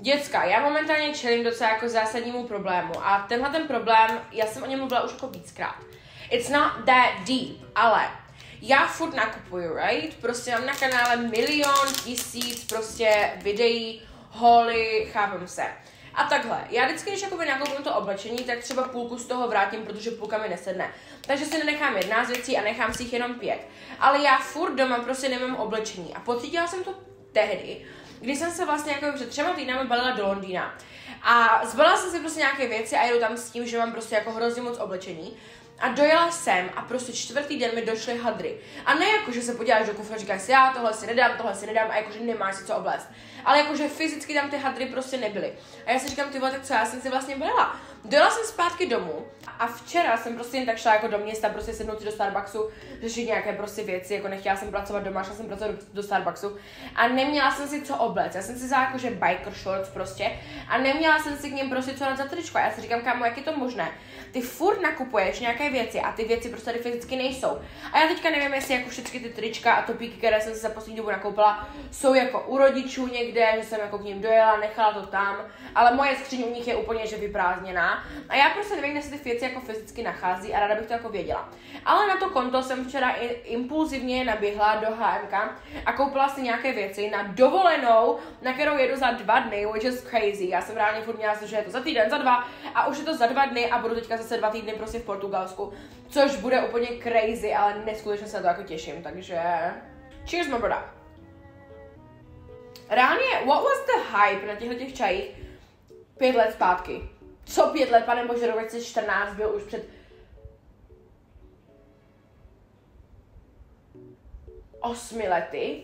Děcka, já momentálně čelím docela jako zásadnímu problému a tenhle ten problém, já jsem o něm mluvila už jako víckrát. It's not that deep, ale já furt nakupuju, right? Prostě mám na kanále milion, tisíc prostě videí, holy, chápem se. A takhle, já vždycky, když jakoby nakoupím to oblečení, tak třeba půlku z toho vrátím, protože půlka mi nesedne. Takže si nenechám jedna z věcí a nechám si jich jenom pět. Ale já furt doma prostě nemám oblečení. A pocítila jsem to tehdy, když jsem se vlastně jako před třema týdnami balila do Londýna. A zbalila jsem si prostě nějaké věci a jdu tam s tím, že mám prostě jako hrozně moc oblečení. A dojela jsem a prostě čtvrtý den mi došly hadry. A ne jako, že se podíváš do kufra a říkáš si, já tohle si nedám, tohle si nedám a jakože nemáš si co oblést. Ale jakože fyzicky tam ty hadry prostě nebyly. A já si říkám, ty vole, tak co já jsem si vlastně byla? Dojela jsem zpátky domů a včera jsem prostě jen tak šla jako do města, prostě sednout si do Starbucksu, řešit nějaké prostě věci, jako nechtěla jsem pracovat doma, šla jsem pracovat do, Starbucksu a neměla jsem si co obléct. Já jsem si vzala jakože biker shorts prostě a neměla jsem si k ním prostě co na za tričko. A já si říkám, kámo, jak je to možné? Ty furt nakupuješ nějaké věci a ty věci prostě tady fyzicky nejsou. A já teďka nevím, jestli jako všechny ty trička a topíky, které jsem si za poslední dobu nakoupila, jsou jako u rodičů někde, že jsem jako k ním dojela, nechala to tam, ale moje skříň u nich je úplně že vyprázdněná. A já prostě nevím, kde se ty věci jako fyzicky nachází a ráda bych to jako věděla. Ale na to konto jsem včera impulzivně naběhla do HMK a koupila si nějaké věci na dovolenou, na kterou jedu za dva dny, which is crazy. Já jsem reálně furt měla, že je to za týden, za dva a už je to za dva dny a budu teďka zase dva týdny prostě v Portugalsku, což bude úplně crazy, ale neskutečně se na to jako těším, takže cheers my brother. Reálně, what was the hype na těchto těch čajích pět let zpátky? Co pět let, pane bože, rok 2014 byl už před osmi lety.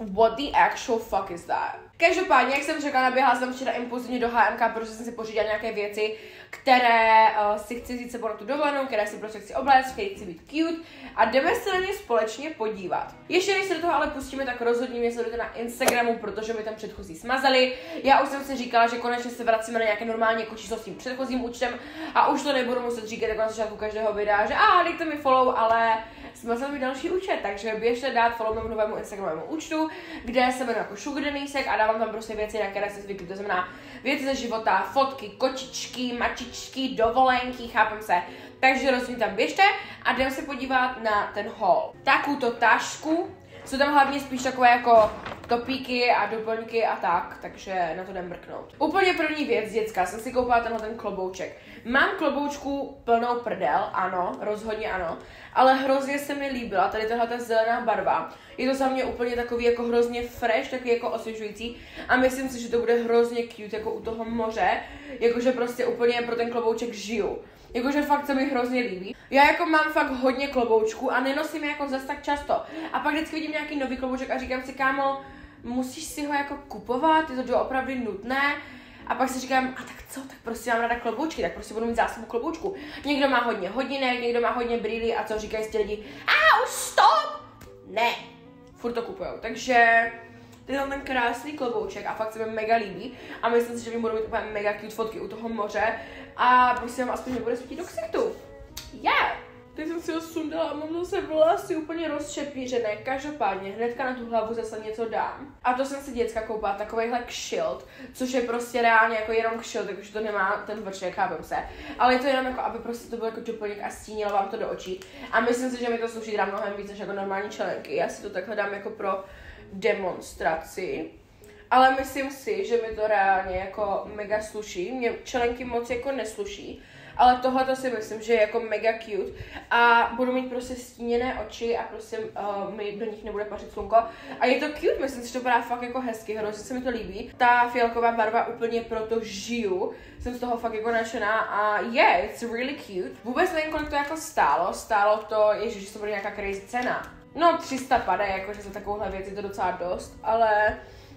What the actual fuck is that? Každopádně, jak jsem řekla, naběhla jsem včera impulzivně do HMK, protože jsem si pořídila nějaké věci, které uh, si chci říct sebou na tu dovolenou, které si prostě chci obléct, které chci být cute a jdeme se na ně společně podívat. Ještě než se do toho ale pustíme, tak rozhodně mě sledujte na Instagramu, protože mi tam předchozí smazali. Já už jsem si říkala, že konečně se vracíme na nějaké normální jako číslo s tím předchozím účtem a už to nebudu muset říkat jako na začátku každého videa, že a ah, dejte mi follow, ale smazal mi další účet, takže běžte dát follow mému novému Instagramovému účtu, kde se jmenuji jako Sugar Denisek a dávám tam prostě věci, na které se zvykli, to znamená věci ze života, fotky, kočičky, mačičky, dovolenky, chápem se. Takže rozhodně tam běžte a jdeme se podívat na ten haul. Takovou tašku, jsou tam hlavně spíš takové jako topíky a doplňky a tak, takže na to jdem mrknout. Úplně první věc, děcka, jsem si koupila tenhle ten klobouček. Mám kloboučku plnou prdel, ano, rozhodně ano, ale hrozně se mi líbila tady tahle ta zelená barva. Je to za mě úplně takový jako hrozně fresh, takový jako osvěžující a myslím si, že to bude hrozně cute jako u toho moře, jakože prostě úplně pro ten klobouček žiju. Jakože fakt se mi hrozně líbí. Já jako mám fakt hodně kloboučků a nenosím je jako zase tak často. A pak vždycky vidím nějaký nový klobouček a říkám si, kámo, musíš si ho jako kupovat, je to opravdu nutné. A pak si říkám, a tak co, tak prostě mám ráda kloboučky, tak prostě budu mít zásobu kloboučku. Někdo má hodně hodinek, někdo má hodně brýlí a co říkají si lidi, a už stop! Ne, furt to kupujou. Takže tyhle ten krásný klobouček a fakt se mi mega líbí a myslím si, že mi budou mít úplně mega cute fotky u toho moře a prostě vám aspoň nebude svítit do ksichtu. Yeah! Teď jsem si ho sundala a mám zase vlasy úplně rozšepířené. Každopádně hnedka na tu hlavu zase něco dám. A to jsem si děcka koupila, takovýhle kšilt, což je prostě reálně jako jenom kšilt, takže to nemá ten vršek, chápem se. Ale je to jenom jako, aby prostě to bylo jako doplněk a stínilo vám to do očí. A myslím si, že mi to sluší dá mnohem víc než jako normální čelenky. Já si to takhle dám jako pro demonstraci. Ale myslím si, že mi to reálně jako mega sluší. Mě čelenky moc jako nesluší, ale tohle to si myslím, že je jako mega cute a budu mít prostě stíněné oči a prostě uh, mi do nich nebude pařit slunko a je to cute, myslím si, že to vypadá fakt jako hezky, hrozně se mi to líbí. Ta fialková barva úplně proto žiju, jsem z toho fakt jako nadšená a yeah, it's really cute. Vůbec nevím, kolik to jako stálo, stálo to, ježiš, to bude nějaká crazy cena. No 300 pade, jakože za takovouhle věc je to docela dost, ale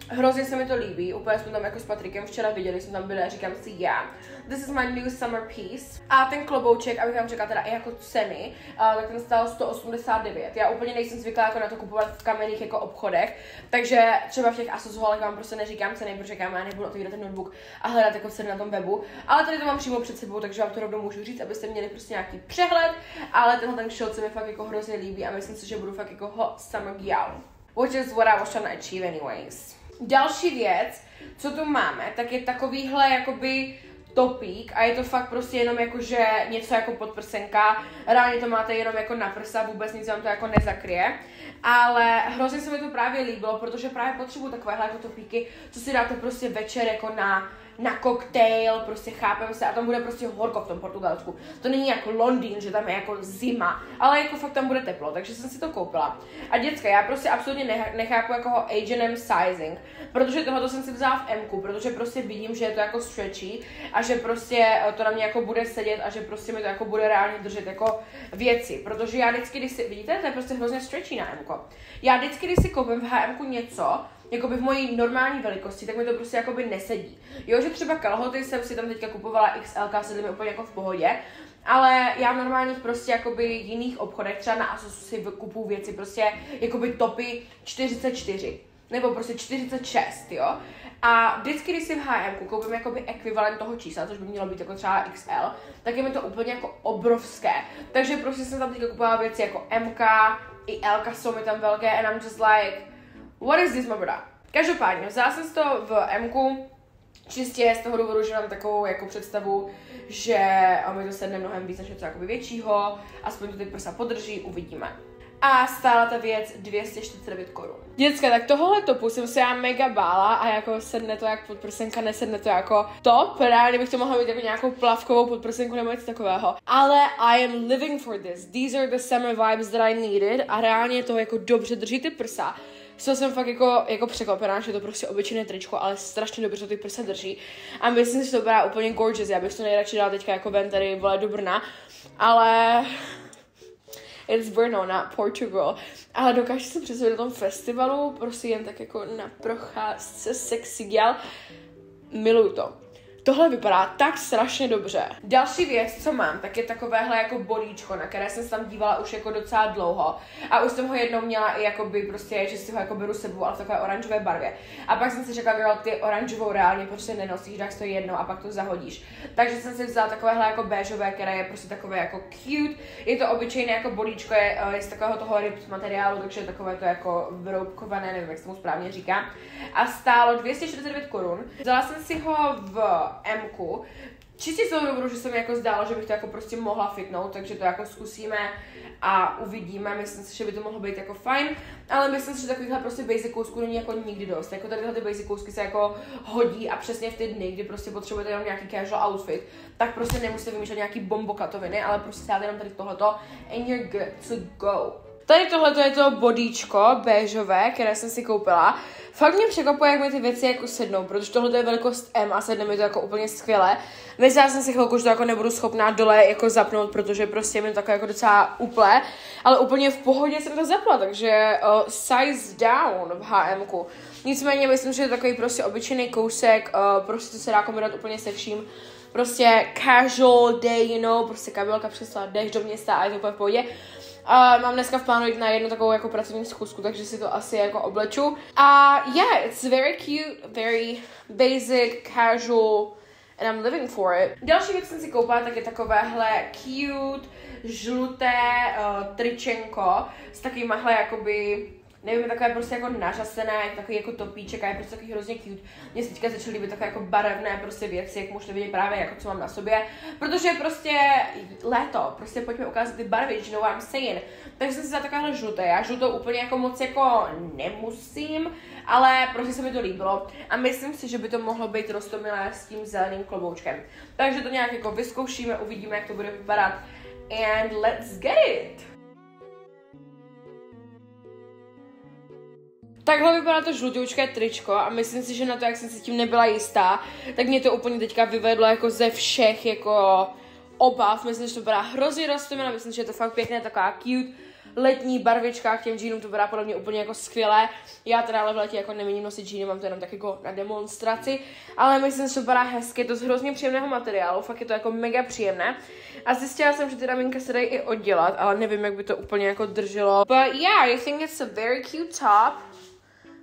Hrozně se mi to líbí, úplně jsme tam jako s Patrikem včera viděli, jsme tam byli a říkám si, yeah, this is my new summer piece. A ten klobouček, abych vám řekla teda i jako ceny, uh, tak ten stál 189. Já úplně nejsem zvyklá jako na to kupovat v kamenných jako obchodech, takže třeba v těch Asus holech vám prostě neříkám ceny, protože já nebudu otvírat ten notebook a hledat jako ceny na tom webu. Ale tady to mám přímo před sebou, takže vám to rovnou můžu říct, abyste měli prostě nějaký přehled, ale tenhle ten shirt se mi fakt jako hrozně líbí a myslím si, že budu fakt jako hot summer gal. Which is what I was trying to achieve anyways. Další věc, co tu máme, tak je takovýhle jakoby topík a je to fakt prostě jenom jakože něco jako podprsenka. Reálně to máte jenom jako na prsa, vůbec nic vám to jako nezakryje. Ale hrozně se mi to právě líbilo, protože právě potřebuju takovéhle jako topíky, co si dáte prostě večer jako na na koktejl, prostě chápeme se a tam bude prostě horko v tom Portugalsku. To není jako Londýn, že tam je jako zima, ale jako fakt tam bude teplo, takže jsem si to koupila. A děcka, já prostě absolutně nechápu jako H&M sizing, protože tohle jsem si vzala v M, protože prostě vidím, že je to jako stretchy a že prostě eh, to na mě jako bude sedět a že prostě mi to jako bude reálně držet jako věci, protože já vždycky, když si, vidíte, to je prostě hrozně stretchy na M. Já vždycky, když si koupím v H&M něco, jakoby v mojí normální velikosti, tak mi to prostě jakoby nesedí. Jo, že třeba kalhoty jsem si tam teďka kupovala XL, sedly mi úplně jako v pohodě, ale já v normálních prostě jakoby jiných obchodech, třeba na Asosu si kupuju věci prostě jakoby topy 44 nebo prostě 46, jo. A vždycky, když si v H&M koupím jakoby ekvivalent toho čísla, což by mělo být jako třeba XL, tak je mi to úplně jako obrovské. Takže prostě jsem tam teďka kupovala věci jako MK, i L jsou mi tam velké and I'm just like, What is this, my brother? Každopádně, vzala jsem to v M, čistě z toho důvodu, že mám takovou jako představu, že mi to sedne mnohem víc než něco většího, aspoň to ty prsa podrží, uvidíme. A stála ta věc 249 korun. Děcka, tak tohle topu jsem se já mega bála a jako sedne to jak podprsenka, nesedne to jako top. Reálně bych to mohla mít jako nějakou plavkovou podprsenku nebo něco takového. Ale I am living for this. These are the summer vibes that I needed a reálně to jako dobře drží ty prsa co jsem fakt jako, jako překvapená, že to prostě obyčejné tričko, ale strašně dobře to ty prsa drží. A myslím si, že to vypadá úplně gorgeous. Já bych to nejradši dala teďka jako ven tady vole do Brna, ale it's Brno, not Portugal. Ale dokážu se představit na tom festivalu, prostě jen tak jako na procházce sexy gal. Miluju to. Tohle vypadá tak strašně dobře. Další věc, co mám, tak je takovéhle jako bodíčko, na které jsem se tam dívala už jako docela dlouho. A už jsem ho jednou měla i jakoby prostě, že si ho jako beru sebou, ale v takové oranžové barvě. A pak jsem si řekla, girl, ty oranžovou reálně prostě nenosíš, tak to jedno a pak to zahodíš. Takže jsem si vzala takovéhle jako béžové, které je prostě takové jako cute. Je to obyčejné jako bodíčko, je, eh, je z takového toho ripped materiálu, takže je takové to jako vroubkované, nevím, jak se mu správně říká. A stálo 249 korun. Vzala jsem si ho v M. Čistě toho důvodu, že se mi jako zdálo, že bych to jako prostě mohla fitnout, takže to jako zkusíme a uvidíme. Myslím si, že by to mohlo být jako fajn, ale myslím si, že takovýchhle prostě basic kousků není jako nikdy dost. Jako tady ty basic kousky se jako hodí a přesně v ty dny, kdy prostě potřebujete jenom nějaký casual outfit, tak prostě nemusíte vymýšlet nějaký bombokatoviny, ale prostě dáte jenom tady tohleto and you're good to go. Tady tohle je to bodíčko béžové, které jsem si koupila. Fakt mě překvapuje, jak mi ty věci jako sednou, protože tohle je velikost M a sedne mi to jako úplně skvěle. Myslela jsem si chvilku, že to jako nebudu schopná dole jako zapnout, protože prostě mi to jako docela uple, ale úplně v pohodě jsem to zapla, takže uh, size down v HM. Nicméně myslím, že je takový prostě obyčejný kousek, uh, prostě to se dá kombinovat úplně se vším. Prostě casual day, you know, prostě kabelka přesla, jdeš do města a je to úplně v pohodě. Uh, mám dneska v plánu jít na jednu takovou jako pracovní schůzku, takže si to asi jako obleču. A uh, yeah, it's very cute, very basic, casual, and I'm living for it. Další věc jsem si koupila, tak je takovéhle cute, žluté uh, tričenko s takovýmahle jakoby nevím, takové prostě jako nařasené, takový jako topíček a je prostě takový hrozně cute. Mně se teďka začaly líbit takové jako barevné prostě věci, jak můžete vidět právě jako co mám na sobě, protože prostě léto, prostě pojďme ukázat ty barvy, know what I'm saying. Takže jsem si za takovéhle žluté, já žlutou úplně jako moc jako nemusím, ale prostě se mi to líbilo a myslím si, že by to mohlo být rostomilé s tím zeleným kloboučkem. Takže to nějak jako vyzkoušíme, uvidíme, jak to bude vypadat and let's get it! Takhle vypadá to žlutoučké tričko a myslím si, že na to, jak jsem si tím nebyla jistá, tak mě to úplně teďka vyvedlo jako ze všech jako obav. Myslím, že to vypadá hrozně rostomilé, myslím, že je to fakt pěkné, taková cute letní barvička k těm džínům, to vypadá podle mě úplně jako skvělé. Já teda ale v letě jako neměním nosit džíny, mám to jenom tak jako na demonstraci, ale myslím, že to vypadá hezky, je to z hrozně příjemného materiálu, fakt je to jako mega příjemné. A zjistila jsem, že ty ramínka se dají i oddělat, ale nevím, jak by to úplně jako drželo. But yeah, I think it's a very cute top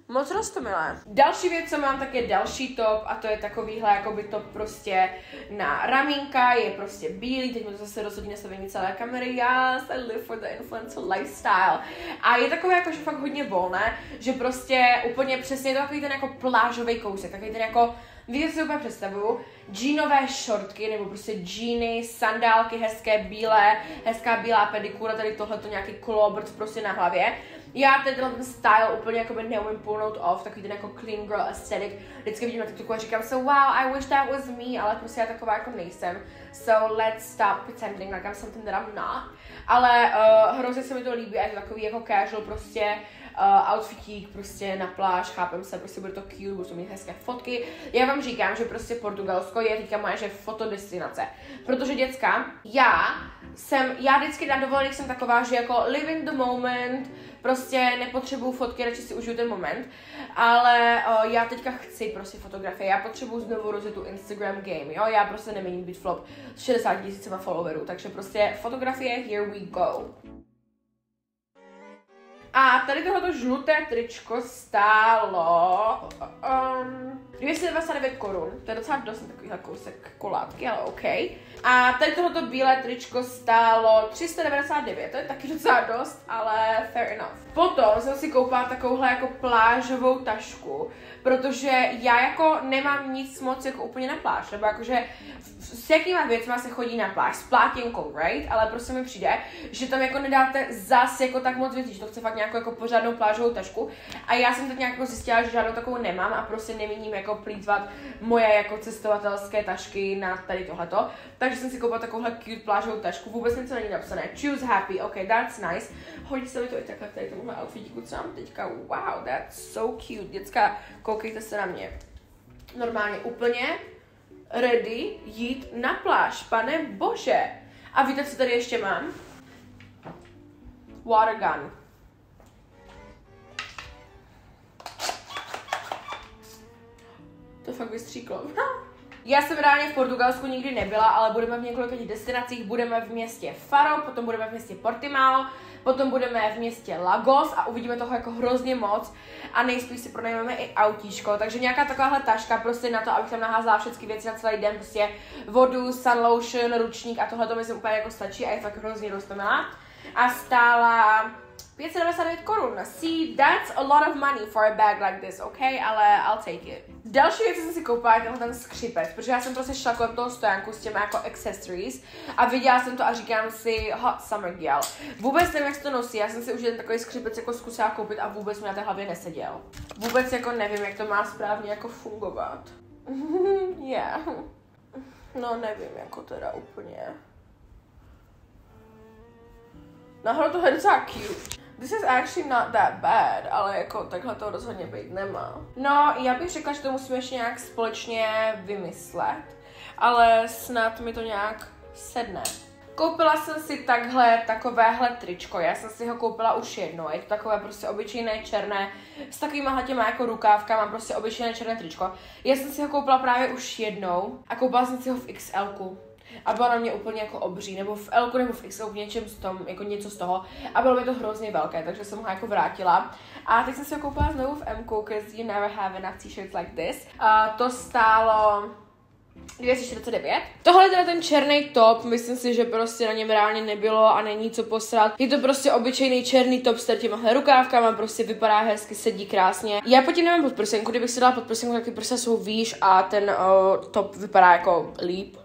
Moc rostomilé. Další věc, co mám, tak je další top a to je takovýhle jakoby top prostě na ramínka, je prostě bílý, teď mi to zase rozhodí nastavení celé kamery, yes, I live for the influencer lifestyle. A je takové jako, že fakt hodně volné, že prostě úplně přesně je to takový ten jako plážový kousek, takový ten jako Víte, co si úplně představuju? Jeanové šortky, nebo prostě džíny, sandálky hezké, bílé, hezká bílá pedikura, tady tohleto nějaký klobrt prostě na hlavě já teď ten style úplně jako neumím pulnout off, takový ten jako clean girl aesthetic. Vždycky vidím na TikToku a říkám se, wow, I wish that was me, ale prostě já taková jako nejsem. So let's stop pretending like I'm something that I'm not. Ale uh, hrozně se mi to líbí, a je to takový jako casual prostě uh, outfitík prostě na pláž, chápem se, prostě bude to cute, budou mít hezké fotky. Já vám říkám, že prostě Portugalsko je teďka moje že fotodestinace. Protože děcka, já jsem, já vždycky na dovolených jsem taková, že jako living the moment, prostě nepotřebuju fotky, radši si užiju ten moment, ale uh, já teďka chci prostě fotografie, já potřebuju znovu rozjet tu Instagram game, jo, já prostě nemím být flop s 60 tisícima followerů, takže prostě fotografie, here we go. A tady tohleto žluté tričko stálo um, 299 korun. To je docela dost takovýhle kousek kolátky, ale OK. A tady tohleto bílé tričko stálo 399, to je taky docela dost, ale fair enough. Potom jsem si koupila takovouhle jako plážovou tašku, protože já jako nemám nic moc jako úplně na pláž, nebo jakože s jakýma věcma se chodí na pláž, s plátěnkou, right? Ale prostě mi přijde, že tam jako nedáte zas jako tak moc věcí, že to chce fakt nějakou jako pořádnou plážovou tašku. A já jsem teď nějak jako zjistila, že žádnou takovou nemám a prostě nemíním jako plítvat moje jako cestovatelské tašky na tady tohleto. Takže jsem si koupila takovouhle cute plážovou tašku, vůbec něco není napsané. Choose happy, ok, that's nice. Hodí se mi to i takhle tady tomuhle outfitiku, co mám teďka. Wow, that's so cute. Děcka, koukejte se na mě. Normálně úplně ready jít na pláž, pane bože. A víte, co tady ještě mám? Water gun. To fakt vystříklo. Já jsem reálně v Portugalsku nikdy nebyla, ale budeme v několika destinacích. Budeme v městě Faro, potom budeme v městě Portimao, potom budeme v městě Lagos a uvidíme toho jako hrozně moc a nejspíš si pronajmeme i autíčko, takže nějaká takováhle taška prostě na to, abych tam naházela všechny věci na celý den, prostě vodu, sun lotion, ručník a tohle to myslím úplně jako stačí a je fakt hrozně dostomilá. A stála 599 korun. See, that's a lot of money for a bag like this, okay? Ale I'll take it. Další věc, jsem si koupila, je tenhle ten skřipec, protože já jsem prostě šla kolem toho stojánku s těmi jako accessories a viděla jsem to a říkám si hot summer girl. Vůbec nevím, jak se to nosí, já jsem si už jeden takový skřipec jako zkusila koupit a vůbec mi na té hlavě neseděl. Vůbec jako nevím, jak to má správně jako fungovat. yeah. No nevím, jako teda úplně. Nahoru to je docela cute. This is actually not that bad, ale jako takhle to rozhodně být nemá. No, já bych řekla, že to musíme ještě nějak společně vymyslet, ale snad mi to nějak sedne. Koupila jsem si takhle, takovéhle tričko, já jsem si ho koupila už jednou, je to takové prostě obyčejné černé, s takovýma těma jako rukávka, mám prostě obyčejné černé tričko. Já jsem si ho koupila právě už jednou a koupila jsem si ho v XL. -ku a bylo na mě úplně jako obří, nebo v L nebo v XL, v něčem z tom, jako něco z toho a bylo mi to hrozně velké, takže jsem ho jako vrátila. A teď jsem si ho koupila znovu v M, because you never have enough t-shirts like this. A to stálo 249. Tohle je ten černý top, myslím si, že prostě na něm reálně nebylo a není co posrat. Je to prostě obyčejný černý top s těma rukávkama, prostě vypadá hezky, sedí krásně. Já po tím nemám podprsenku, kdybych si dala podprsenku, tak ty prsa jsou výš a ten uh, top vypadá jako líp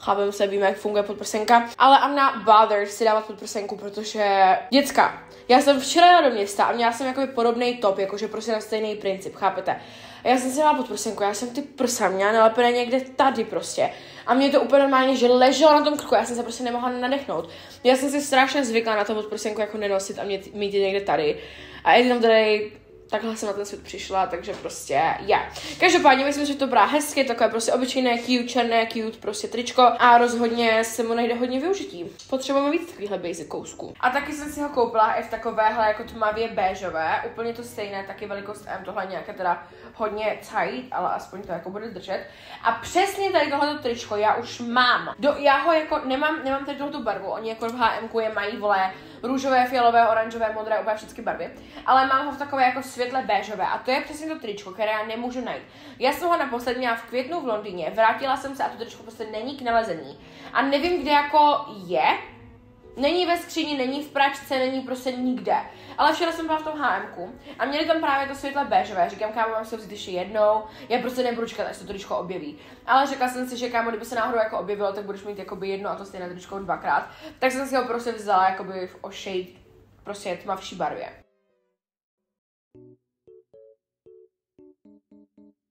chápeme se, víme, jak funguje podprsenka, ale I'm not bothered si dávat podprsenku, protože děcka, já jsem včera do města a měla jsem jakoby podobný top, jakože prostě na stejný princip, chápete? A já jsem si dala podprsenku, já jsem ty prsa měla nalepené někde tady prostě. A mě to úplně normálně, že leželo na tom krku, já jsem se prostě nemohla nadechnout. Já jsem si strašně zvykla na to podprsenku jako nenosit a mít, mít je někde tady. A jenom tady takhle jsem na ten svět přišla, takže prostě je. Yeah. Každopádně myslím, že to byla hezky, takové prostě obyčejné, cute, černé, cute, prostě tričko a rozhodně se mu najde hodně využití. Potřebujeme víc takovýchhle basic kousků. A taky jsem si ho koupila i v takovéhle jako tmavě béžové, úplně to stejné, taky velikost M, tohle nějaké teda hodně tight, ale aspoň to jako bude držet. A přesně tady tohleto tričko já už mám. Do, já ho jako nemám, nemám tady tohleto barvu, oni jako v H&M je mají, vole, růžové, fialové, oranžové, modré, úplně všechny barvy. Ale mám ho v takové jako světle béžové a to je přesně to tričko, které já nemůžu najít. Já jsem ho naposled měla v květnu v Londýně, vrátila jsem se a to tričko prostě není k nalezení. A nevím, kde jako je, Není ve skříni, není v pračce, není prostě nikde. Ale včera jsem byla v tom HM a měli tam právě to světle béžové. Říkám, kámo, mám se vzít ještě jednou. Já prostě nebudu čekat, až se to tričko objeví. Ale řekla jsem si, že kámo, kdyby se náhodou jako objevilo, tak budeš mít jakoby jedno a to stejné tričko dvakrát. Tak jsem si ho prostě vzala jakoby v o shade, prostě tmavší barvě.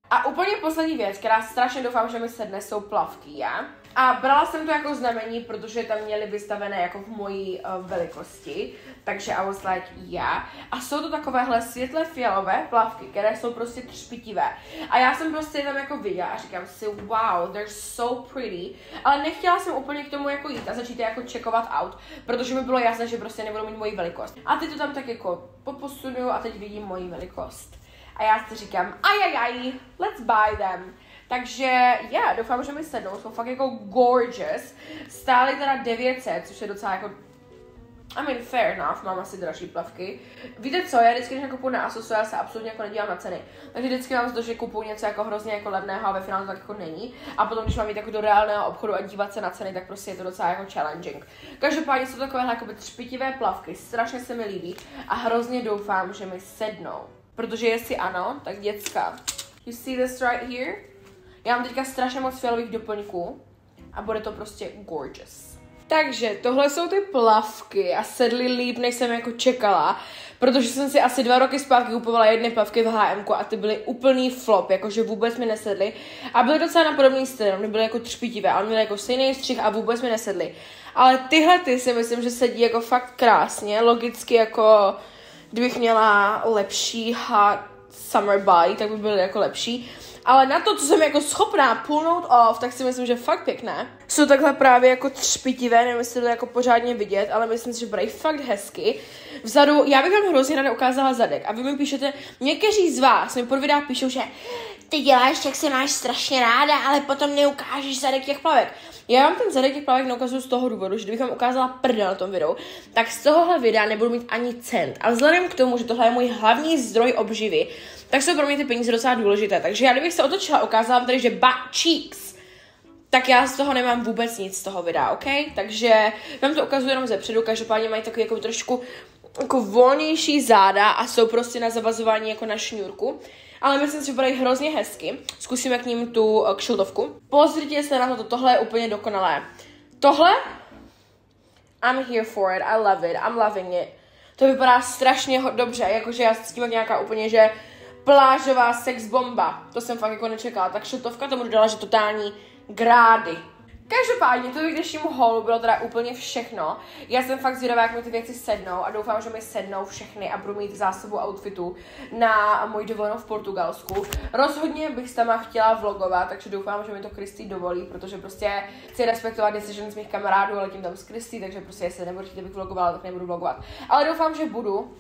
A úplně poslední věc, která strašně doufám, že mi sedne, jsou plavky, já. A brala jsem to jako znamení, protože tam měly vystavené jako v mojí uh, velikosti, takže I was like, yeah. A jsou to takovéhle světle fialové plavky, které jsou prostě třpitivé. A já jsem prostě tam jako viděla a říkám si, wow, they're so pretty. Ale nechtěla jsem úplně k tomu jako jít a začít jako checkovat out, protože mi bylo jasné, že prostě nebudou mít moji velikost. A teď to tam tak jako poposunu a teď vidím moji velikost. A já si říkám, ajajaj, let's buy them. Takže, yeah, doufám, že mi sednou, jsou fakt jako gorgeous. Stály teda 900, což je docela jako I mean, fair enough, mám asi dražší plavky. Víte co, já vždycky, když kupuju na Asusu, já se absolutně jako nedívám na ceny. Takže vždycky mám to, že kupuju něco jako hrozně jako levného a ve finále tak jako není. A potom, když mám jít jako do reálného obchodu a dívat se na ceny, tak prostě je to docela jako challenging. Každopádně jsou takovéhle jako třpitivé plavky, strašně se mi líbí a hrozně doufám, že mi sednou. Protože jestli ano, tak děcka. You see this right here? Já mám teďka strašně moc fialových doplňků a bude to prostě gorgeous. Takže tohle jsou ty plavky a sedly líp, než jsem jako čekala, protože jsem si asi dva roky zpátky kupovala jedny plavky v H&M a ty byly úplný flop, jakože vůbec mi nesedly a byly docela na podobný styl, oni byly jako třpitivé, ale měly jako stejný střih a vůbec mi nesedly. Ale tyhle ty si myslím, že sedí jako fakt krásně, logicky jako kdybych měla lepší hot summer body, tak by byly jako lepší. Ale na to, co jsem jako schopná pulnout off, tak si myslím, že fakt pěkné. Jsou takhle právě jako třpitivé, nevím, jestli to jako pořádně vidět, ale myslím si, že bude fakt hezky. Vzadu, já bych vám hrozně ráda ukázala zadek a vy mi píšete, někteří z vás mi pod videa píšou, že ty děláš, jak se máš strašně ráda, ale potom neukážeš zadek těch plavek. Já vám ten zadek těch plavek neukazuju z toho důvodu, že kdybych vám ukázala prdel na tom videu, tak z tohohle videa nebudu mít ani cent. A vzhledem k tomu, že tohle je můj hlavní zdroj obživy, tak jsou pro mě ty peníze docela důležité. Takže já kdybych se otočila, ukázala tady, že butt cheeks, tak já z toho nemám vůbec nic z toho videa, OK? Takže vám to ukazuju jenom ze předu, každopádně mají takový jako trošku jako volnější záda a jsou prostě na zavazování jako na šňůrku ale myslím si, že bude hrozně hezky. Zkusíme k ním tu uh, kšiltovku. Pozrite se na to, tohle je úplně dokonalé. Tohle, I'm here for it, I love it, I'm loving it. To vypadá strašně dobře, jakože já s tím nějaká úplně, že plážová sex bomba. To jsem fakt jako nečekala. Tak šiltovka tomu dodala, že totální grády. Každopádně to k dnešnímu holu bylo teda úplně všechno. Já jsem fakt zvědavá, jak mi ty věci sednou a doufám, že mi sednou všechny a budu mít zásobu outfitu na můj dovolenou v Portugalsku. Rozhodně bych tam chtěla vlogovat, takže doufám, že mi to Kristy dovolí, protože prostě chci respektovat decision z mých kamarádů, ale tím tam s Kristy, takže prostě jestli nebudu chtít, abych vlogovala, tak nebudu vlogovat. Ale doufám, že budu.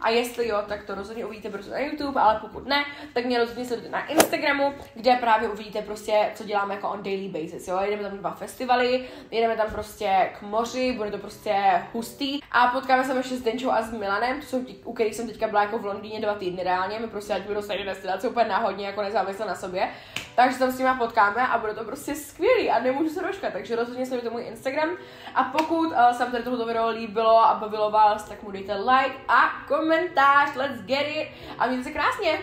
A jestli jo, tak to rozhodně uvidíte prostě na YouTube, ale pokud ne, tak mě rozhodně sledujte na Instagramu, kde právě uvidíte prostě, co děláme jako on daily basis, jo. Jedeme tam dva festivaly, jedeme tam prostě k moři, bude to prostě hustý a potkáme se ještě s Denčou a s Milanem, to jsou ti, u kterých jsem teďka byla jako v Londýně dva týdny reálně, my prostě ať budou stejné destinace úplně náhodně, jako nezávisle na sobě. Takže tam s nimi potkáme a bude to prostě skvělý a nemůžu se dočkat, takže rozhodně sledujte můj Instagram a pokud uh, se vám tady tohoto video líbilo a bavilo vás, tak mu dejte like a komentář, let's get it a mějte se krásně!